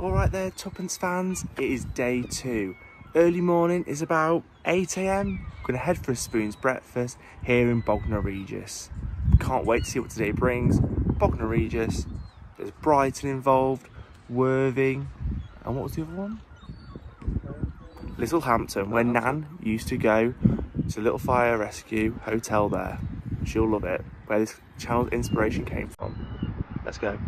Alright there, Tuppence fans, it is day two. Early morning is about 8am. Gonna head for a spoon's breakfast here in Bognor Regis. Can't wait to see what today brings. Bognor Regis, there's Brighton involved, Worthing, and what was the other one? Littlehampton, where Nan used to go. It's a little fire rescue hotel there. She'll love it, where this channel's inspiration came from. Let's go.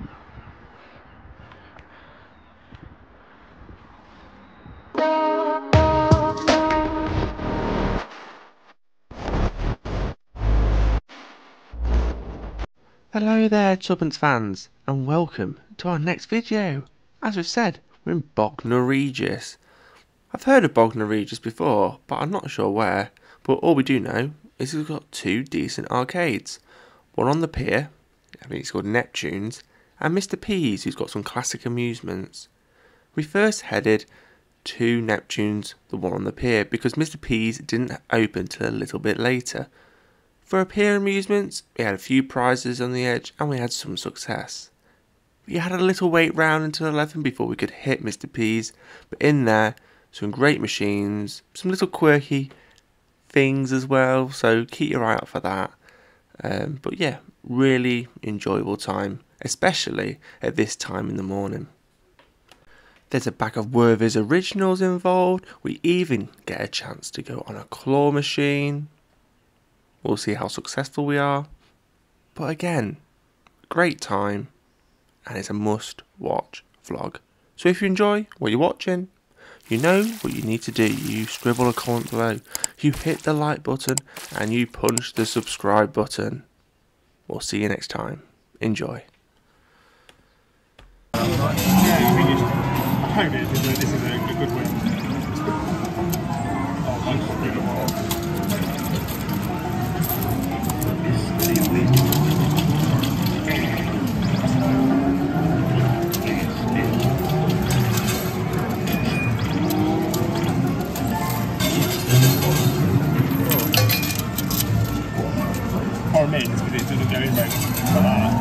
Hello there Tuppence fans and welcome to our next video. As we've said, we're in Bognor Regis. I've heard of Bognor Regis before, but I'm not sure where. But all we do know is we've got two decent arcades. One on the pier, I think it's called Neptune's, and Mr. P's who's got some classic amusements. We first headed to Neptune's, the one on the pier, because Mr. P's didn't open till a little bit later. For a pier amusements, we had a few prizes on the edge and we had some success. We had a little wait round until 11 before we could hit Mr. P's, but in there, some great machines, some little quirky things as well, so keep your eye out for that. Um, but yeah, really enjoyable time, especially at this time in the morning. There's a bag of Werther's originals involved. We even get a chance to go on a claw machine. We'll see how successful we are. But again, great time, and it's a must watch vlog. So if you enjoy what you're watching, you know what you need to do. You scribble a comment below, you hit the like button, and you punch the subscribe button. We'll see you next time. Enjoy. Yeah, very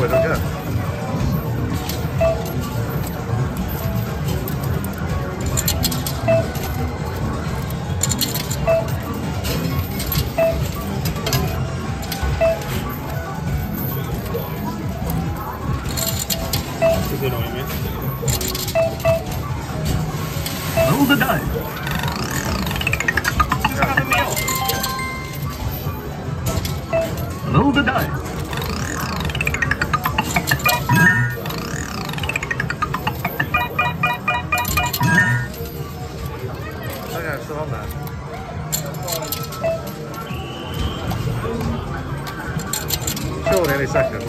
forward, I'll go. This is annoying me. Roll the dice. This is having me off. Roll the dice. Any second.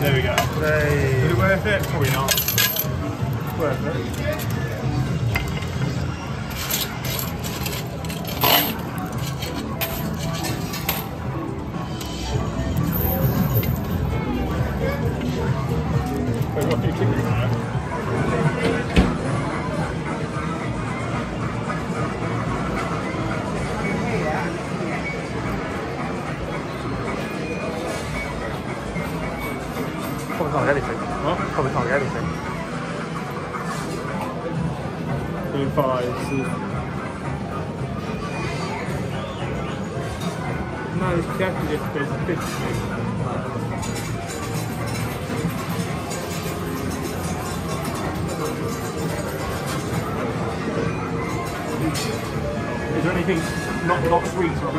There we go. Is it worth it? Probably not. worth it. Not not sweet or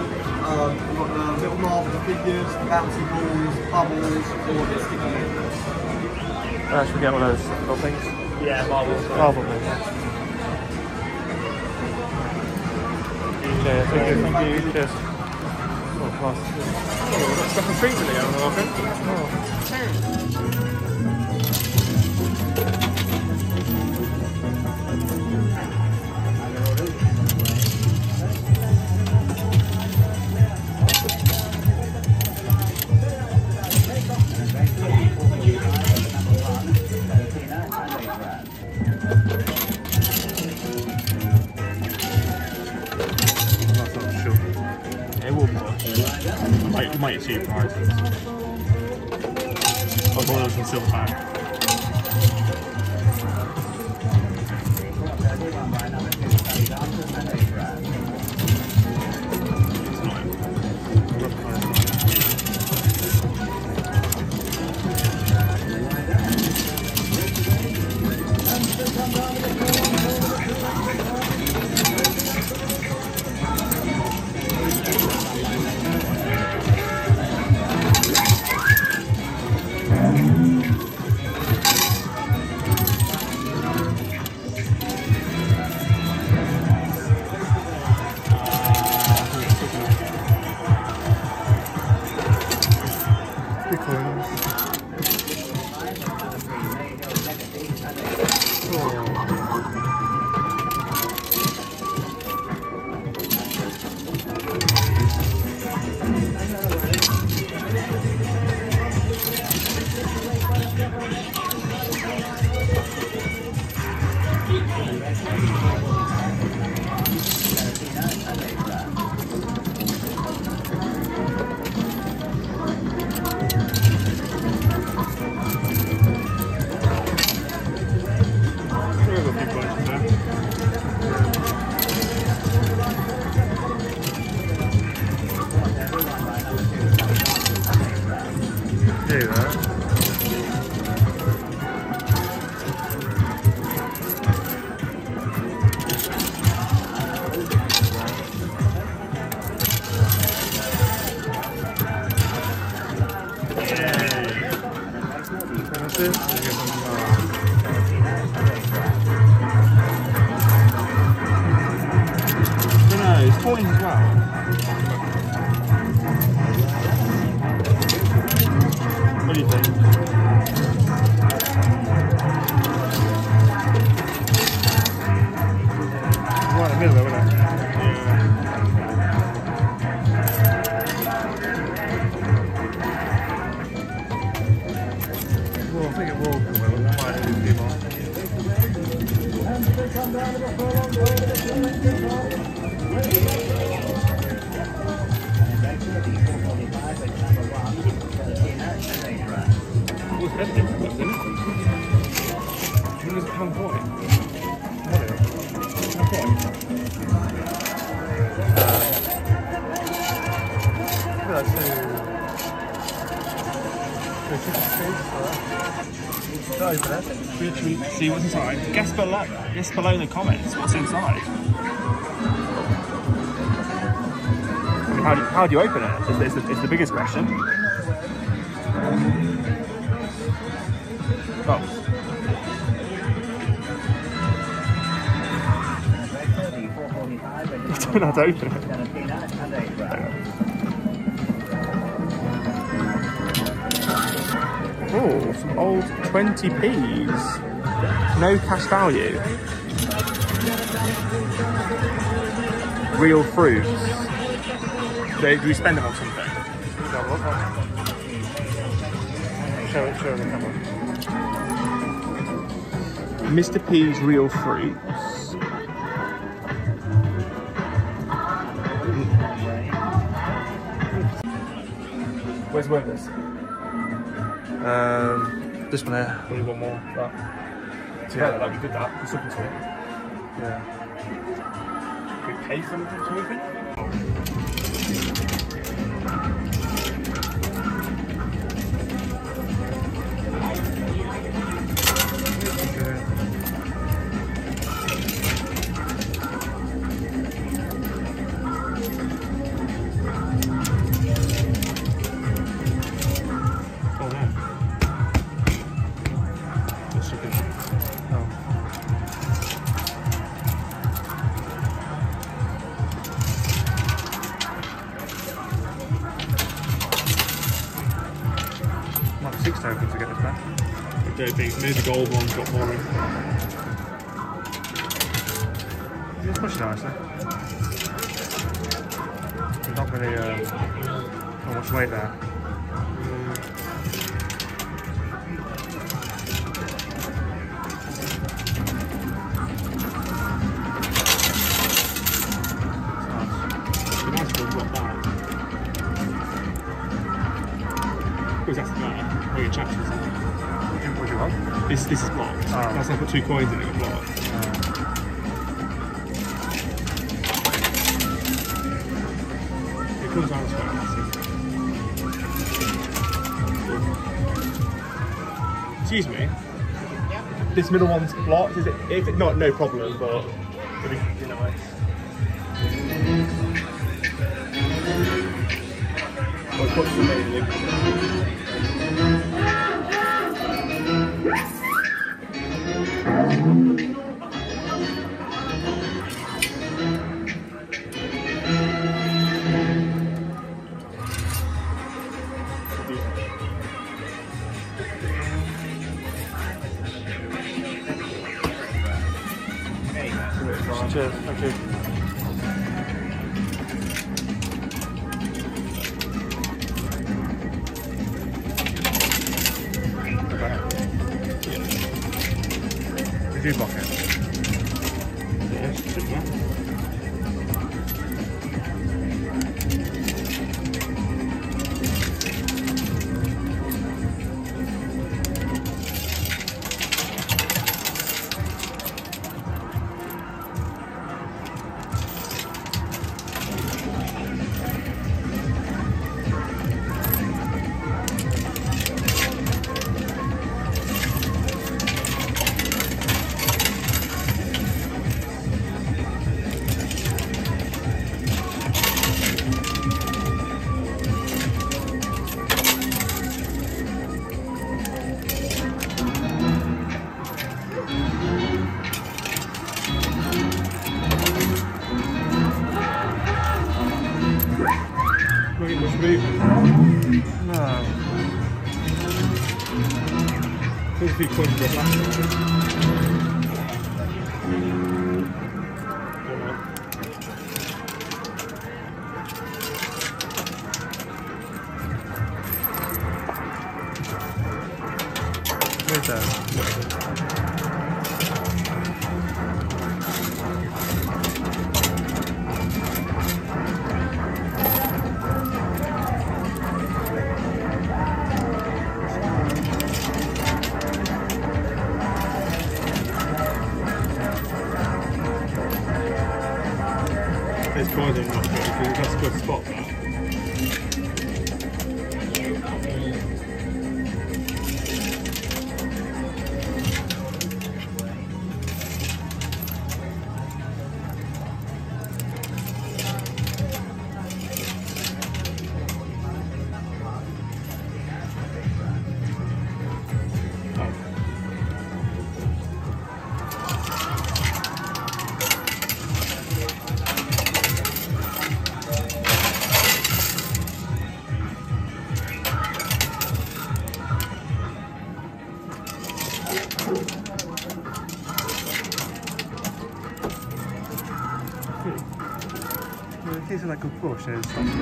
Um, we've got the little marble figures, the bouncy balls, bubbles, or the sticky. Uh, should we get one of those little things? Yeah, marbles. Marble things. Okay, thank you. Thank you. Cheers. Oh, class. Oh, we've got stuff and treats in here, I'm welcome. That's Might, you might see. I was one of those in silver bag. That's When does it coin? Is it? Uh, that's open it. Should we see what's inside? Guess below. Guess below in the comments what's inside. How, do, how do you open it? It's, it's, the, it's the biggest question. Oh. I don't know how to open it. Oh, some old 20p's. No cash value. Real fruits. Do, we spend them on something? Show it, show it the camera. Mr. P's Real Fruits. Where's Werther's? Um, this one here. Only one more. That. Yeah, that'd be good. That. Just looking to it. Yeah. We pay for anything to? Oh Think maybe the gold one's got more in. It's pushing nicely. There's not really uh, not much weight there. Two coins in it, got blocked. It comes out as. Excuse me. This middle one's blocked. Is it? If it not, no problem. But it'd be, you know, do There's of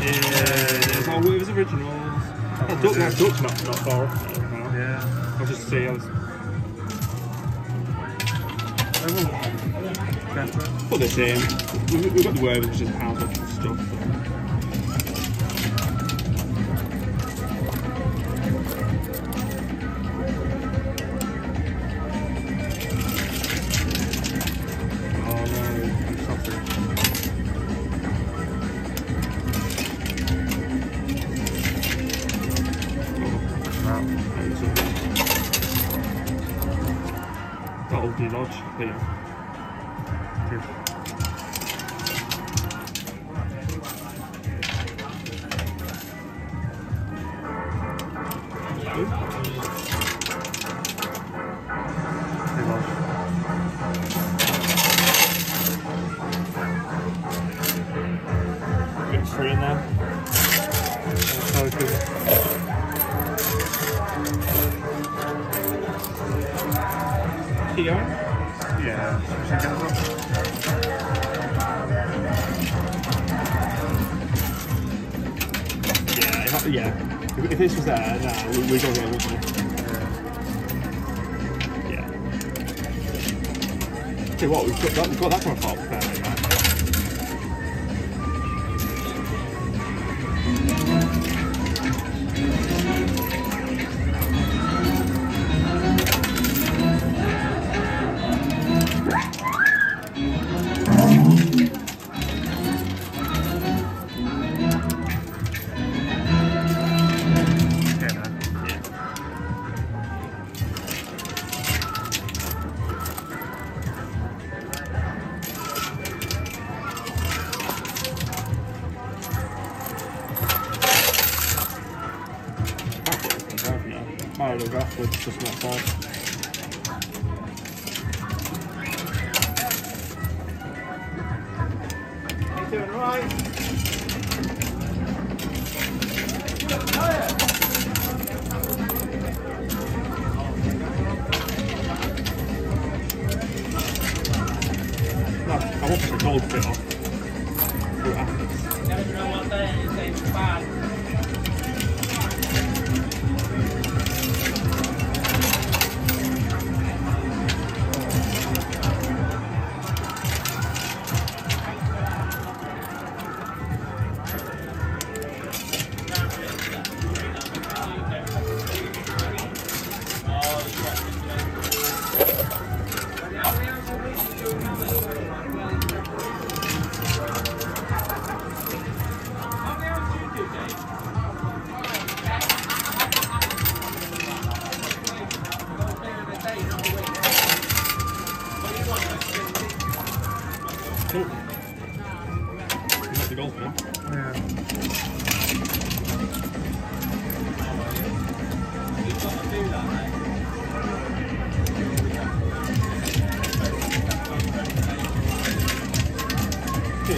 Yeah, oh, it was originals. That oh, duck, that duck's not, not far off. Yeah. I'll just saying, I was I will. Go for put the same. We've, we've got the word, which is pounds of stuff. Nah, we, we'd go here? Yeah. You what, we've got that, we've got that from a pop.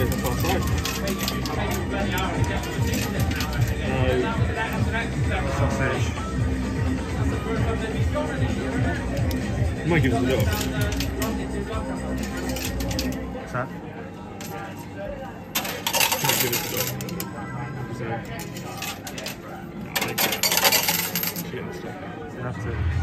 Cheers, that's might give us a job. What's that? Might give us a. So, I can't. Shit, stuff.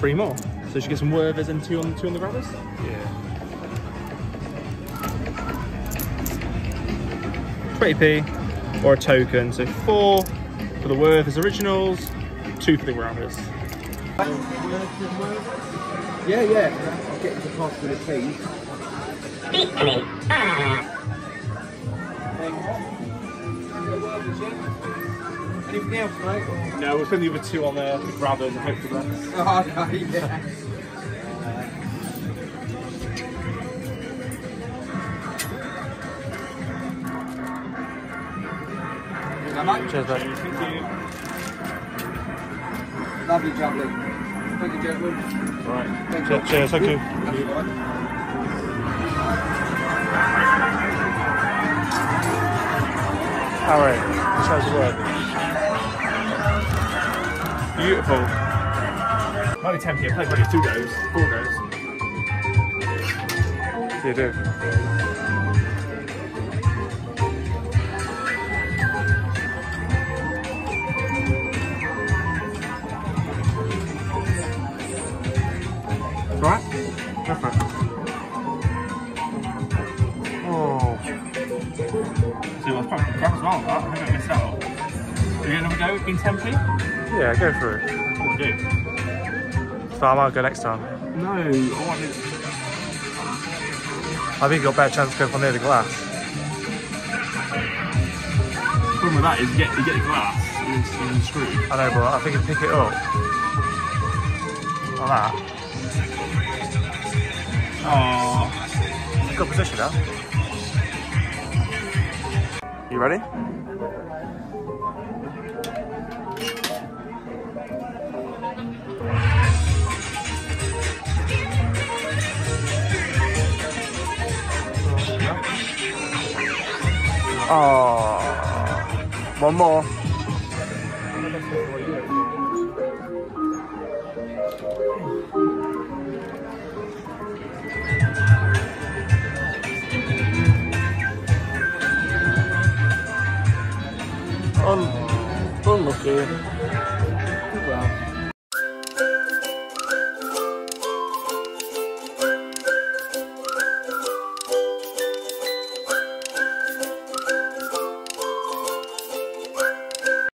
Three more. So you should get some Werthers and two on two on the grabbers. Yeah. 20p or a token. So four for the Werthers originals, two for the grabbers. Yeah, yeah. I'll get into cost with a ah. tea. Anything else, mate? Or- No, we'll put the other two on the grabbers and hope for best. Oh, okay, yeah. Cheers, bud. Thank you. Lovely jubbly. Thank you, gentlemen. Right. Thank Che- Cheers, thank you. That's all right. Shows the word. Beautiful. Might be tempting. I played like two goes, four goes. You do. Right? Go for it. Oh, See, I was probably as well. Right? I think I missed out. Are you gonna go in temporary? Yeah, go for it. What do do? So I might go next time. No, I want it. I think you've got a better chance to go from near the glass. problem with that is you get, you get the glass and it's and screwed. I know, but I think you pick it up. Like that. Oh, Good position now. You ready? Oh, one more. Un unlucky.